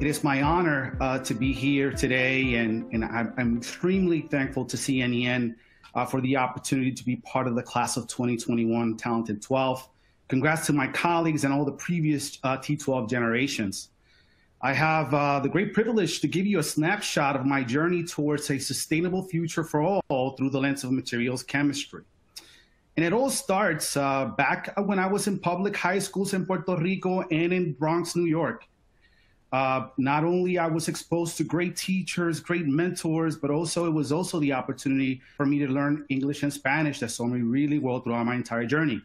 It is my honor uh, to be here today, and, and I'm, I'm extremely thankful to C&EN uh, for the opportunity to be part of the class of 2021 Talented 12. Congrats to my colleagues and all the previous uh, T12 generations. I have uh, the great privilege to give you a snapshot of my journey towards a sustainable future for all through the lens of materials chemistry. And it all starts uh, back when I was in public high schools in Puerto Rico and in Bronx, New York. Uh, not only I was exposed to great teachers, great mentors, but also it was also the opportunity for me to learn English and Spanish that saw me really well throughout my entire journey.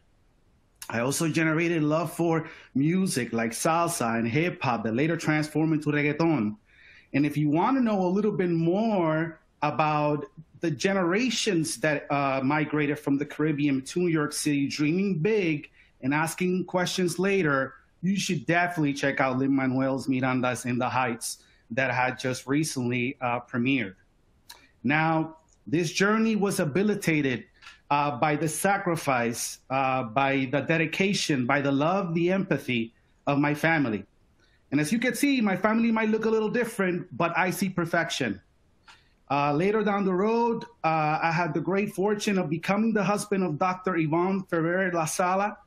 I also generated love for music like salsa and hip hop that later transformed into reggaeton. And if you want to know a little bit more about the generations that uh, migrated from the Caribbean to New York City, dreaming big and asking questions later, you should definitely check out Lin Manuel's Miranda's in the Heights that had just recently uh, premiered. Now, this journey was habilitated uh, by the sacrifice, uh, by the dedication, by the love, the empathy of my family. And as you can see, my family might look a little different, but I see perfection. Uh, later down the road, uh, I had the great fortune of becoming the husband of Dr. Yvonne Ferrer La Sala.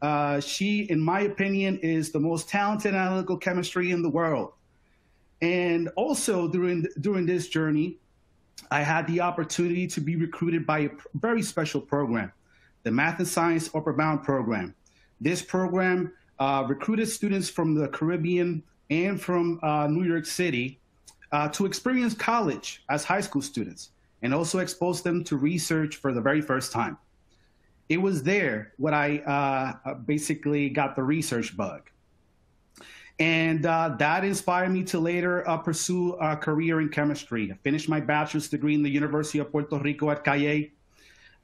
Uh, she, in my opinion, is the most talented analytical chemistry in the world. And also during, during this journey, I had the opportunity to be recruited by a very special program, the Math and Science Upward Bound program. This program uh, recruited students from the Caribbean and from uh, New York City uh, to experience college as high school students and also expose them to research for the very first time. It was there when I uh, basically got the research bug. And uh, that inspired me to later uh, pursue a career in chemistry. I finished my bachelor's degree in the University of Puerto Rico at Cayey.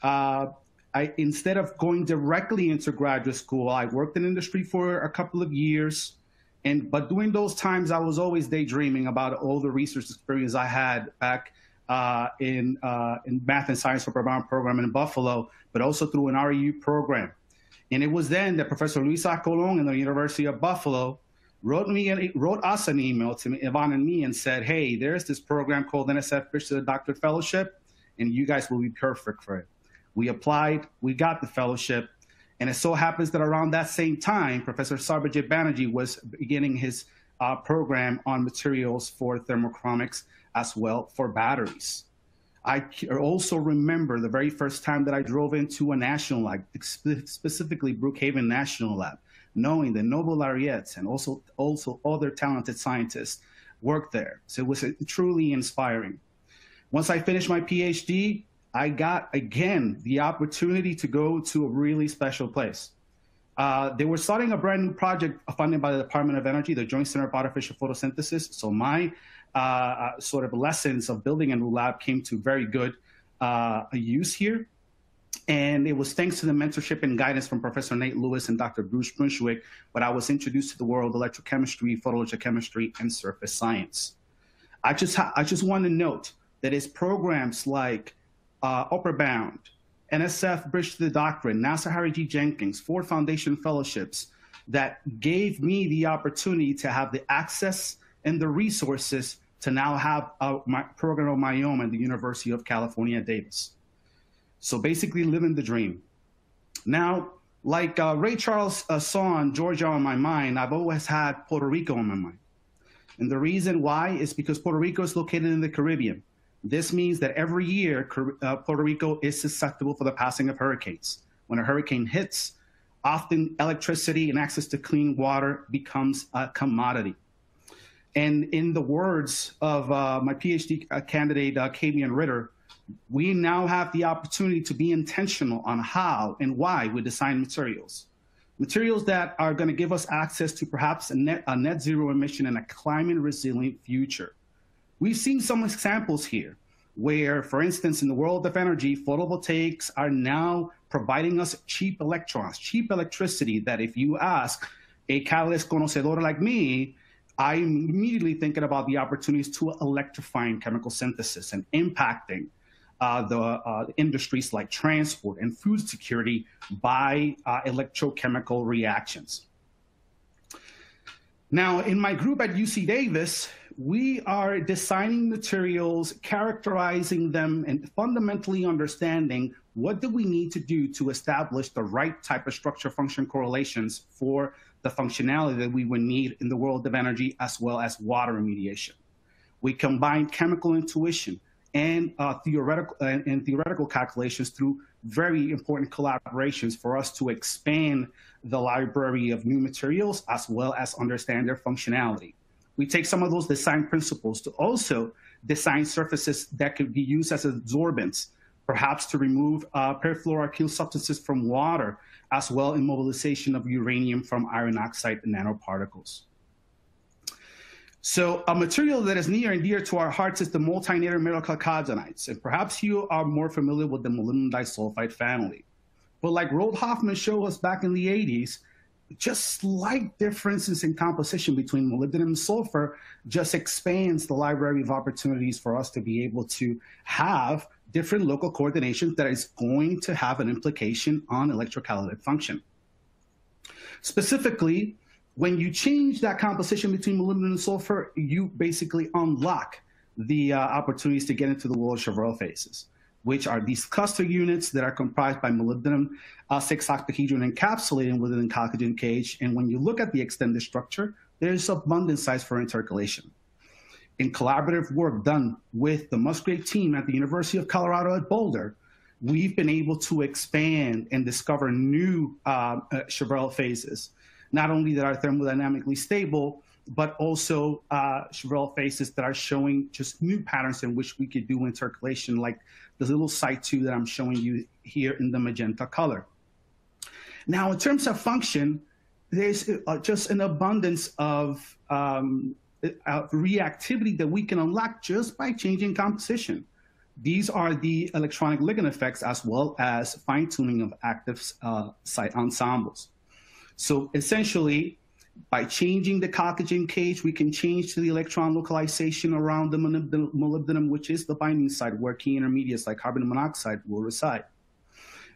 Uh, I, instead of going directly into graduate school, I worked in industry for a couple of years. And but during those times, I was always daydreaming about all the research experience I had back uh, in uh, in math and science Upward Bound program in Buffalo, but also through an REU program. And it was then that Professor Luis Colon in the University of Buffalo wrote me an, wrote us an email to me, Yvonne and me and said, hey, there's this program called NSF the Doctorate Fellowship, and you guys will be perfect for it. We applied, we got the fellowship, and it so happens that around that same time, Professor Sarbajit Banerjee was beginning his uh, program on materials for thermochromics as well for batteries. I also remember the very first time that I drove into a national lab, specifically Brookhaven National Lab knowing that Nobel Laureates and also, also other talented scientists worked there. So it was truly inspiring. Once I finished my PhD, I got again the opportunity to go to a really special place. Uh, they were starting a brand new project funded by the Department of Energy, the Joint Center of Artificial Photosynthesis. So my uh, uh sort of lessons of building a new lab came to very good uh, use here. And it was thanks to the mentorship and guidance from Professor Nate Lewis and Dr. Bruce Brunschwig, but I was introduced to the world of electrochemistry, photoelectrochemistry, and surface science. I just, I just want to note that it's programs like uh, Upward Bound, NSF Bridge to the Doctorate, NASA Harriett G. Jenkins, Ford Foundation Fellowships that gave me the opportunity to have the access and the resources to now have a program of my own at the University of California, Davis. So basically living the dream. Now, like uh, Ray Charles uh, saw Georgia on my mind, I've always had Puerto Rico on my mind. And the reason why is because Puerto Rico is located in the Caribbean. This means that every year, uh, Puerto Rico is susceptible for the passing of hurricanes. When a hurricane hits, often electricity and access to clean water becomes a commodity. And in the words of uh, my PhD uh, candidate, uh, Kavian Ritter, we now have the opportunity to be intentional on how and why we design materials. Materials that are going to give us access to perhaps a net, a net zero emission and a climate resilient future. We've seen some examples here where, for instance, in the world of energy, photovoltaics are now providing us cheap electrons, cheap electricity that if you ask a catalyst conocedor like me, I'm immediately thinking about the opportunities to electrifying chemical synthesis and impacting uh, the uh, industries like transport and food security by uh, electrochemical reactions. Now, in my group at UC Davis, we are designing materials, characterizing them, and fundamentally understanding what do we need to do to establish the right type of structure function correlations for the functionality that we would need in the world of energy as well as water remediation. We combine chemical intuition and uh, theoretical and theoretical calculations through very important collaborations for us to expand the library of new materials as well as understand their functionality. We take some of those design principles to also design surfaces that could be used as absorbents, perhaps to remove uh, substances from water, as well immobilization of uranium from iron oxide nanoparticles. So a material that is near and dear to our hearts is the multinary metal chalcogenides. And perhaps you are more familiar with the molybdenum disulfide family. But like Roald Hoffmann showed us back in the 80s, just slight differences in composition between molybdenum and sulfur just expands the library of opportunities for us to be able to have different local coordinations that is going to have an implication on electrocatalytic function. Specifically, when you change that composition between molybdenum and sulfur, you basically unlock the uh, opportunities to get into the Chevrel phases, which are these cluster units that are comprised by molybdenum uh, 6-octahedron encapsulated within the chalcogen cage. And when you look at the extended structure, there's abundant size for intercalation. In collaborative work done with the Musgrave team at the University of Colorado at Boulder, we've been able to expand and discover new uh, uh phases not only that are thermodynamically stable, but also uh, Chevrel phases that are showing just new patterns in which we could do intercalation, like the little site two that I'm showing you here in the magenta color. Now, in terms of function, there's uh, just an abundance of um, uh, reactivity that we can unlock just by changing composition. These are the electronic ligand effects as well as fine tuning of active uh, site ensembles. So essentially, by changing the chalcogen cage, we can change to the electron localization around the molybdenum, which is the binding site where key intermediates like carbon monoxide will reside.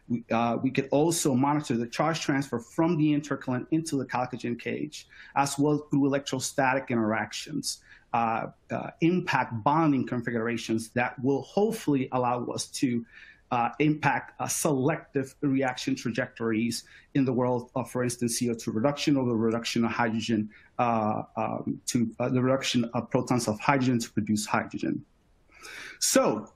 We, uh, we could also monitor the charge transfer from the intercalant into the chalcogen cage, as well through electrostatic interactions, uh, uh, impact bonding configurations that will hopefully allow us to uh, impact uh, selective reaction trajectories in the world of, for instance, CO2 reduction or the reduction of hydrogen uh, um, to uh, the reduction of protons of hydrogen to produce hydrogen. So,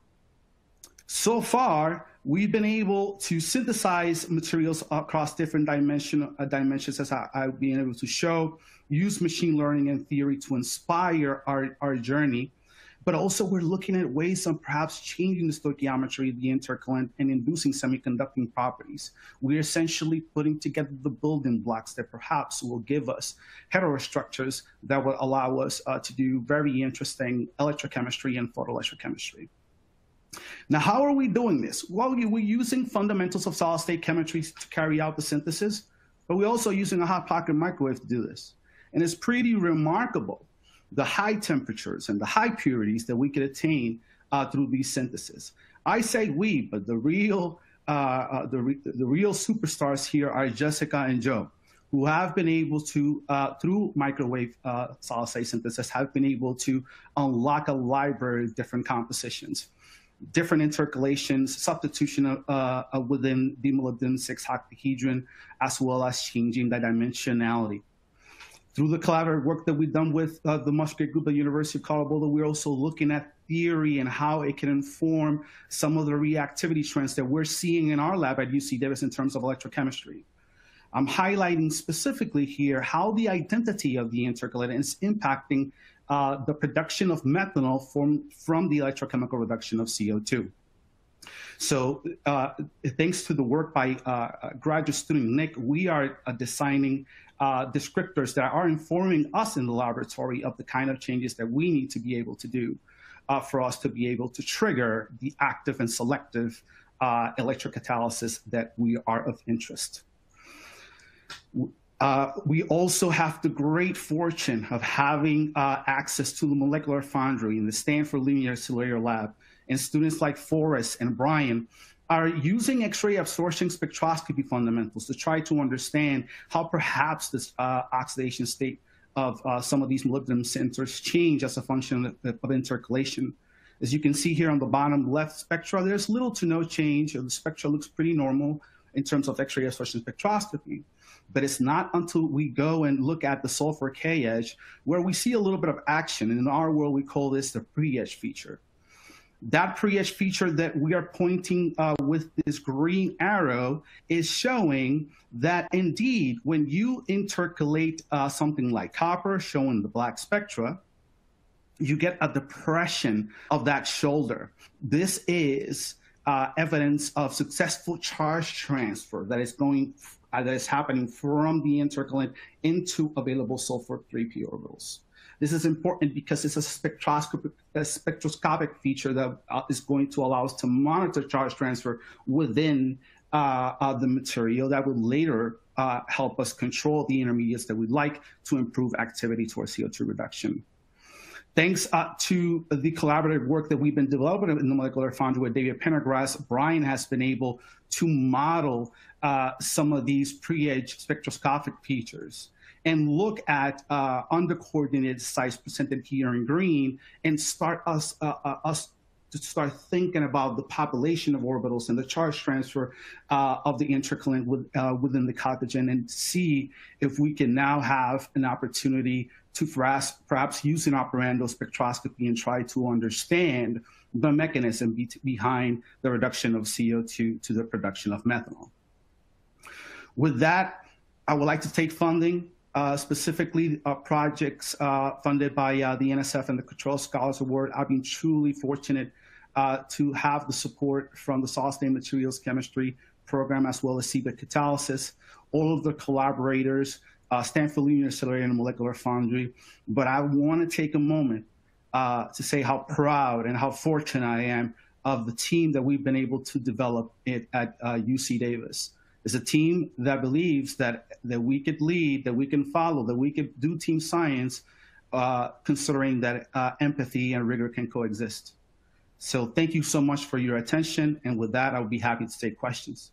so far, we've been able to synthesize materials across different dimension, uh, dimensions, as I, have been able to show, use machine learning and theory to inspire our, our journey but also we're looking at ways of perhaps changing the stoichiometry of the intercalant and inducing semiconducting properties. We're essentially putting together the building blocks that perhaps will give us heterostructures that will allow us uh, to do very interesting electrochemistry and photoelectrochemistry. Now, how are we doing this? Well, we're using fundamentals of solid state chemistry to carry out the synthesis, but we're also using a hot pocket microwave to do this. And it's pretty remarkable the high temperatures and the high purities that we could attain uh, through these syntheses. I say we, but the real uh, uh, the, re the real superstars here are Jessica and Joe, who have been able to, uh, through microwave uh, solid state synthesis, have been able to unlock a library of different compositions, different intercalations, substitution uh, within the molybdenum 6-octahedron, as well as changing the dimensionality. Through the collaborative work that we've done with uh, the Musgrave Group at the University of Colorado, we're also looking at theory and how it can inform some of the reactivity trends that we're seeing in our lab at UC Davis in terms of electrochemistry. I'm highlighting specifically here how the identity of the intercalator is impacting uh, the production of methanol from, from the electrochemical reduction of CO2. So uh, thanks to the work by uh, graduate student Nick, we are uh, designing uh, descriptors that are informing us in the laboratory of the kind of changes that we need to be able to do uh, for us to be able to trigger the active and selective uh, electrocatalysis that we are of interest. Uh, we also have the great fortune of having uh, access to the molecular foundry in the Stanford Linear Accelerator Lab and students like Forrest and Brian are using X-ray absorption spectroscopy fundamentals to try to understand how perhaps this uh, oxidation state of uh, some of these molybdenum centers change as a function of, of, intercalation. As you can see here on the bottom left spectra, there's little to no change. The spectra looks pretty normal in terms of X-ray absorption spectroscopy. But it's not until we go and look at the sulfur K edge where we see a little bit of action. And in our world, we call this the pre-edge feature. That pre-edge feature that we are pointing uh, with this green arrow is showing that indeed, when you intercalate uh, something like copper, showing the black spectra, you get a depression of that shoulder. This is uh, evidence of successful charge transfer that is going uh, that is happening from the intercalant into available sulfur 3p orbitals. This is important because it's a spectroscopic, a spectroscopic feature that uh, going to allow us to monitor charge transfer within uh, uh, the material that will later uh, help us control the intermediates that we'd like to improve activity towards CO2 reduction. Thanks uh, to the collaborative work that we've been developing in the molecular foundry with David Prendergast, Brian has been able to model uh, some of these pre-edge spectroscopic features and look at uh, undercoordinated sites presented here in green and start us, uh, uh, us to start thinking about the population of orbitals and the charge transfer uh, of the intercalant with, uh, within the chalcogen and see if we can now have an opportunity to perhaps, perhaps use an operando spectroscopy and try to understand the mechanism be behind the reduction of CO2 to the production of methanol. With that, I would like to take funding, uh, specifically uh, projects uh, funded by uh, the NSF and the Cottrell Scholars Award. I've been truly fortunate uh, to have the support from the solid materials chemistry program as well as CBET catalysis, all of the collaborators, uh, Stanford Linear and Molecular Foundry. But I want to take a moment to say how proud and how fortunate I am of the team that we've been able to develop at uh, UC Davis. It's a team that believes that, that we could lead, that we can follow, that we could do team science, uh, considering that uh, empathy and rigor can coexist. So thank you so much for your attention. And with that, I would be happy to take questions.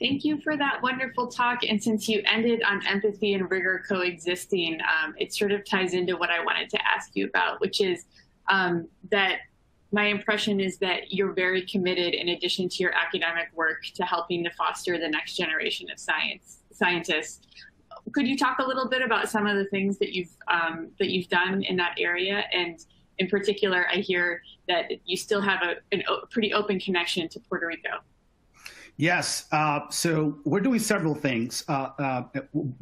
Thank you for that wonderful talk. And since you ended on empathy and rigor coexisting, um, it sort of ties into what I wanted to ask you about, which is um, that my impression is that you're very committed, in addition to your academic work, to helping to foster the next generation of science scientists. Could you talk a little bit about some of the things that you've um, that you've done in that area? And in particular, I hear that you still have a, a pretty open connection to Puerto Rico. Yes. Uh, so we're doing several things, uh, uh,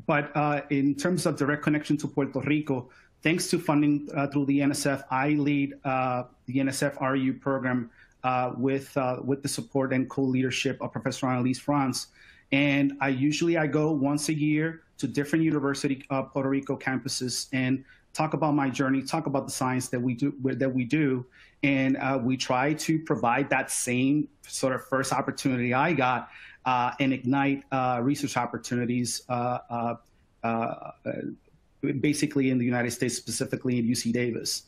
but uh, in terms of direct connection to Puerto Rico, thanks to funding uh, through the NSF, I lead uh, the NSF REU program with with the support and co-leadership of Professor Annalise France. And I usually I go once a year to different university Puerto Rico campuses and talk about my journey, talk about the science that we do that we do, and uh, we try to provide that same sort of first opportunity I got uh, and ignite uh, research opportunities. Uh, uh, uh, basically in the United States, specifically in UC Davis.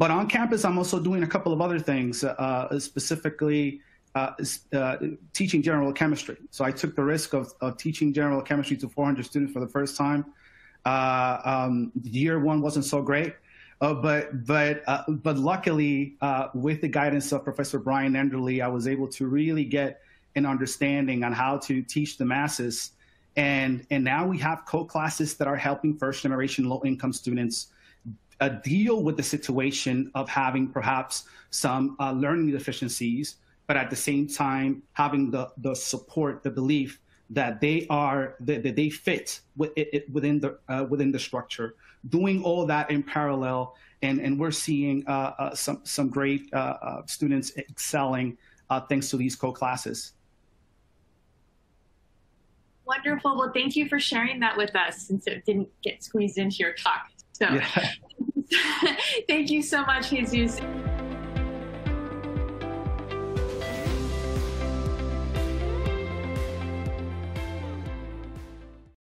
But on campus, I'm also doing a couple of other things, specifically teaching general chemistry. So I took the risk of, of teaching general chemistry to 400 students for the first time. Uh, um, year one wasn't so great, uh, but but uh, but luckily, uh, with the guidance of Professor Bryan Enderle, I was able to really get an understanding on how to teach the masses. And and now we have co-classes that are helping first generation low income students uh, deal with the situation of having perhaps some uh, learning deficiencies, but at the same time having the the support, the belief that they are that, that they fit within the uh, within the structure. Doing all that in parallel, and and we're seeing uh, uh, some some great uh, students excelling thanks to these co-classes. Wonderful. Well, thank you for sharing that with us, since it didn't get squeezed into your talk. So, yeah. thank you so much, Jesus.